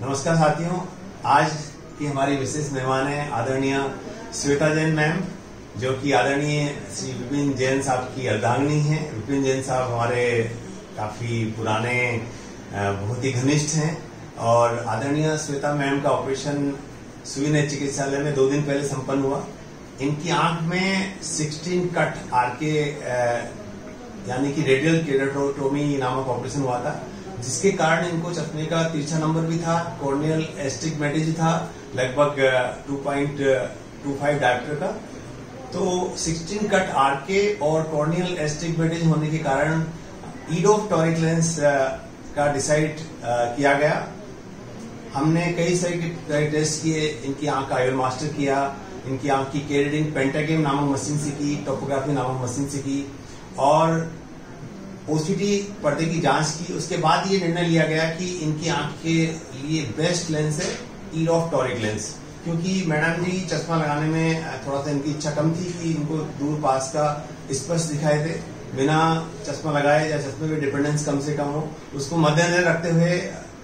नमस्कार साथियों, आज की हमारी विशेष मेहमान है आदरणीय श्वेता जैन मैम, जो कि आदरणीय श्री विपिन जैन साहब की अर्धांगनी है। विपिन जैन साहब हमारे काफ़ी पुराने बहुत ही घनिष्ठ हैं और आदरणीय श्वेता मैम का ऑपरेशन सुविनय चिकित्सालय में दो दिन पहले संपन्न हुआ। इनकी आँख में 16 कट आर के यानी कि रेडियल केराटोटोमी नामक ऑपरेशन हुआ था। जिसके कारण इनको चश्मे का तिरछा नंबर भी था, कॉर्नियल एस्टिगमेटिज था, लगभग 2.25 डायप्टर का। तो 16 कट आरके और कॉर्नियल एस्टिगमेटिज होने के कारण ईडोफ टॉरिक लेंस का डिसाइड किया गया। हमने कई सारे टेस्ट किए, इनकी आँख का आयोल मास्टर किया, इनकी आँख की केरेडिन पेंटागेम नामक मशीन से की टोपोग्राफी नामक मशीन से की, और ओसीटी पर्दे की जाँच की, उसके बाद ये निर्णय लिया गया कि इनकी आँख के लिए बेस्ट लेंस है ईर ऑफ़ टॉरिक लेंस। क्योंकि मैडम जी चश्मा लगाने में थोड़ा सा इनकी इच्छा कम थी कि इनको दूर पास का स्पष्ट दिखाए थे। बिना चश्मा लगाए या चश्मे पे डिपेंडेंस कम से कम हो। उसको मद्देनजर रखते हुए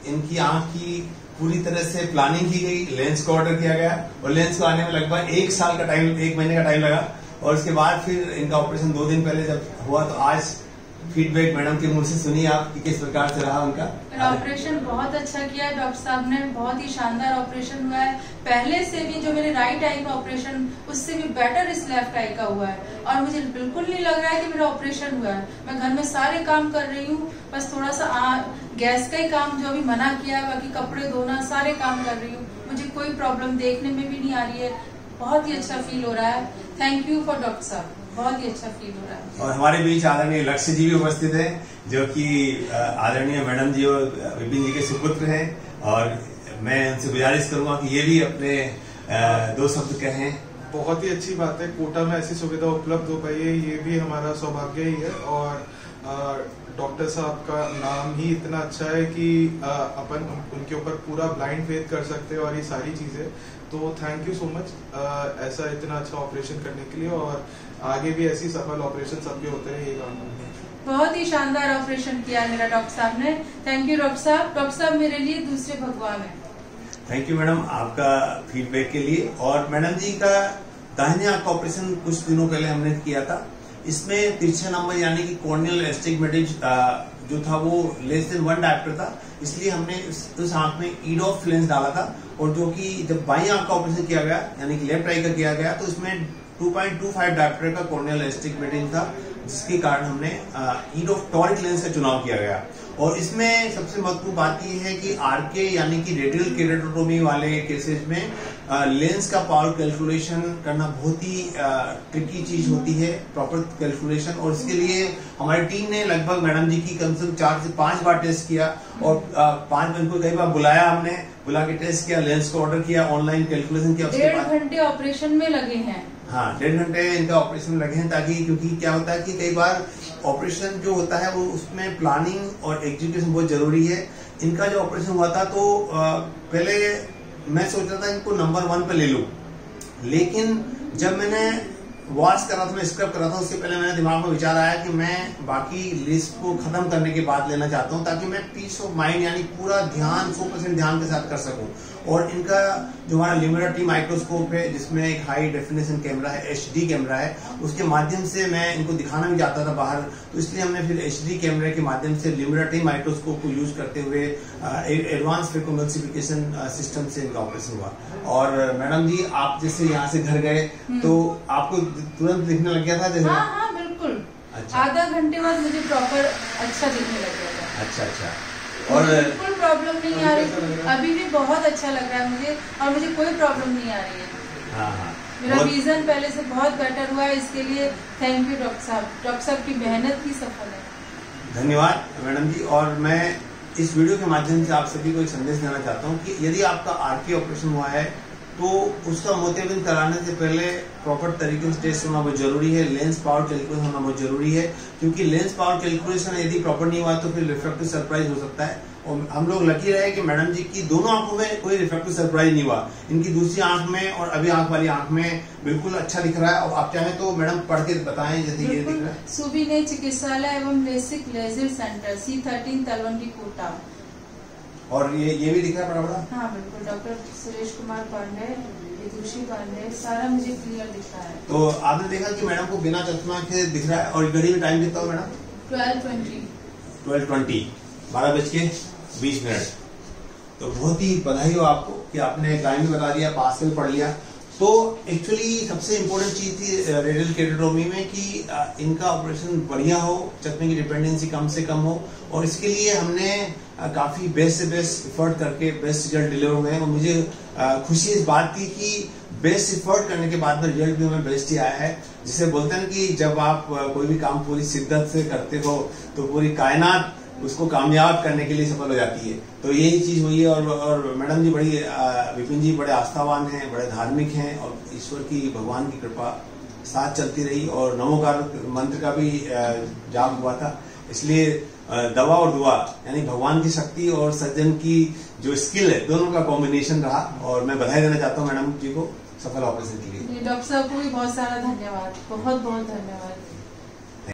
इनकी आँख की पूरी तरह से प्लानिंग की गई, लेंस को ऑर्डर किया गया। और लेंस को आने में लगभग एक साल का टाइम, एक महीने का टाइम लगा। और उसके बाद फिर इनका ऑपरेशन दो दिन पहले जब हुआ तो आज फीडबैक मैडम के मुँह से सुनिए आप कि किस प्रकार से रहा उनका। ऑपरेशन बहुत अच्छा किया है डॉक्टर साहब ने बहुत ही शानदार ऑपरेशन हुआ है। पहले से भी जो मेरे राइट आई का ऑपरेशन उससे भी बेटर इस लेफ़्ट आई का हुआ है। और मुझे बिल्कुल नहीं लग रहा है कि मेरा ऑपरेशन हुआ है। मैं घर में सारे काम कर रही हूँ बस थोड़ा सा आ, गैस का ही काम जो अभी मना किया है बाकी कपड़े धोना सारे काम कर रही हूँ। मुझे कोई प्रॉब्लम देखने में भी नहीं आ रही है। बहुत ही अच्छा फील हो रहा है। थैंक यू फॉर डॉक्टर साहब। बहुत ही अच्छा फील हो रहा है। और हमारे बीच आदरणीय लक्ष्य जी भी उपस्थित है जो कि आदरणीय मैडम जी और विपिन जी के सुपुत्र हैं। और मैं उनसे गुजारिश करूँगा कि ये भी अपने दो शब्द कहें। बहुत ही अच्छी बात है। कोटा में ऐसी सुविधा उपलब्ध हो पाई है ये भी हमारा सौभाग्य ही है। और डॉक्टर साहब का नाम ही इतना अच्छा है कि अपन उनके ऊपर पूरा ब्लाइंड फेथ कर सकते हैं और ये सारी चीज़ें तो थैंक यू सो मच ऐसा इतना अच्छा ऑपरेशन करने के लिए और आगे भी ऐसी सफल ऑपरेशन सबके होते रहे ये काम बहुत ही शानदार ऑपरेशन किया मेरा डॉक्टर साहब ने। थैंक यू डॉक्टर साहब। डॉक्टर साहब मेरे लिए दूसरे भगवान है। थैंक यू मैडम आपका फीडबैक के लिए। और मैडम जी का दाहिने आँख का ऑपरेशन कुछ दिनों पहले हमने किया था। इसमें तिरछे नंबर यानी कि कॉर्नियल एस्टिगमेटिज जो था वो लेस देन वन डायप्टर था। इसलिए हमने उस आँख में ईड ऑफ़ लेंस डाला था और जो कि जब बाई आँख का ऑपरेशन किया गया, यानी कि लेफ़्ट आई का किया गया तो उसमें 2.25 डायप्टर का कॉर्नियल एस्टिगमेटिज था, जिसके कारण हमने ईड ऑफ़ टॉरिक लेंस का चुनाव किया गया। और इसमें सबसे महत्वपूर्ण बात यह है कि आरके यानी कि रेडियल केरेटोटोमी वाले केसेज में लेंस का पावर कैलकुलेशन करना बहुत ही ट्रिकी चीज़ होती है प्रॉपर कैलकुलेशन और इसके लिए हमारी टीम ने लगभग मैडम जी की कम से कम चार से पाँच बार टेस्ट किया और पाँच दिन को कई बार बुलाया हमने बुला के टेस्ट किया लेंस को ऑर्डर किया ऑनलाइन कैलकुलेशन किया डेढ़ घंटे ऑपरेशन में लगे हैं। हाँ डेढ़ घंटे इनका ऑपरेशन लगे हैं ताकि क्योंकि क्या होता है कि कई बार ऑपरेशन जो होता है वो उसमें प्लानिंग और एग्जीक्यूशन बहुत ज़रूरी है। इनका जो ऑपरेशन हुआ था तो पहले मैं सोच रहा था इनको नंबर वन पे ले लू। लेकिन जब मैंने वॉच कर रहा था, मैं स्क्रब कर रहा था, उससे पहले मैंने दिमाग में विचार आया कि मैं बाकी लिस्ट को खत्म करने के बाद लेना चाहता हूँ, ताकि मैं पीस ऑफ़ माइंड यानी पूरा ध्यान सौ परसेंट ध्यान के साथ कर सकूँ। और इनका जो हमारा लिमिटी माइक्रोस्कोप है जिसमें एक हाई डेफिनेशन कैमरा है एचडी कैमरा है उसके माध्यम से मैं इनको दिखाना भी चाहता था बाहर। तो इसलिए हमने फिर एच कैमरे के माध्यम से लिमिटी माइक्रोस्कोप को यूज़ करते हुए एडवांस फ्रिकोमल्सिफिकेशन सिस्टम से इनका ऑपरेशन हुआ। और मैडम जी आप जैसे यहाँ से घर गए हम्म। तो आपको तुरंत दिखने लग गया था जैसे? हाँ हाँ बिल्कुल। अच्छा। आधा घंटे बाद मुझे प्रॉपर अच्छा दिखने लग गया था। अच्छा अच्छा। और बिल्कुल प्रॉब्लम नहीं आ रही। अभी भी बहुत अच्छा लग रहा है मुझे और मुझे कोई प्रॉब्लम नहीं आ रही है। हाँ हाँ। मेरा विजन पहले से बहुत बेटर हुआ है इसके लिए थैंक यू डॉक्टर साहब। डॉक्टर साहब की मेहनत ही सफल है। धन्यवाद मैडम जी और मैं इस वीडियो के माध्यम से आप सभी को एक संदेश देना चाहता हूँ कि यदि आपका आरके ऑपरेशन हुआ है तो उसका मोतियाबिंद कराने से पहले प्रॉपर तरीके से टेस्ट होना बहुत ज़रूरी है। लेंस पावर कैलकुलेशन होना बहुत ज़रूरी है क्योंकि लेंस पावर कैलकुलेशन यदि प्रॉपर नहीं हुआ तो फिर रिफ्लेक्टिव सरप्राइज़ हो सकता है। और हम लोग लकी रहे कि मैडम जी की दोनों आँखों में कोई रिफ्लेक्टिव सरप्राइज़ नहीं हुआ। इनकी दूसरी आँख में और अभी आँख वाली आँख में बिल्कुल अच्छा दिख रहा है। और आप चाहें तो मैडम पढ़ के बताएँ जैसे ये दिख रहा है। सुबीने चिकित्सालय एवं basic laser centre C thirteen Talwandi Kota. और ये ये भी दिख रहा है बड़ा बड़ा हाँ बिल्कुल। डॉक्टर सुरेश कुमार पांडे विदुषी पांडे सारा मुझे क्लियर दिख रहा है। तो आपने देखा कि मैडम को बिना चश्मा के दिख रहा है? और घड़ी में टाइम कितना हो madam? Twelve twenty. Twelve twenty. बारह बज के बीस मिनट तो बहुत ही बधाई हो आपको कि आपने टाइम भी बता दिया पास भी पढ़ लिया। तो एक्चुअली सबसे इम्पोर्टेंट चीज़ थी रेडियल केटेटोमी में कि इनका ऑपरेशन बढ़िया हो चश्मे की डिपेंडेंसी कम से कम हो, और इसके लिए हमने काफ़ी बेस्ट से बेस्ट इफर्ट करके बेस्ट रिज़ल्ट डिलीवर हुए हैं। और मुझे खुशी इस बात की कि बेस्ट इफर्ट करने के बाद में रिज़ल्ट भी हमें बेस्ट ही आया है। जिसे बोलते हैं कि जब आप कोई भी काम पूरी शिद्दत से करते हो तो पूरी कायनात उसको कामयाब करने के लिए सफल हो जाती है। तो यही चीज़ हुई है और, और मैडम जी बड़ी विपिन जी बड़े आस्थावान हैं बड़े धार्मिक हैं और ईश्वर की भगवान की कृपा साथ चलती रही और नमोकार मंत्र का भी जाप हुआ था। इसलिए दवा और दुआ यानी भगवान की शक्ति और सज्जन की जो स्किल है दोनों का कॉम्बिनेशन रहा और मैं बधाई देना चाहता हूँ मैडम जी को सफल ऑपरेशन के लिए। डॉक्टर साहब को भी बहुत सारा धन्यवाद बहुत बहुत धन्यवाद।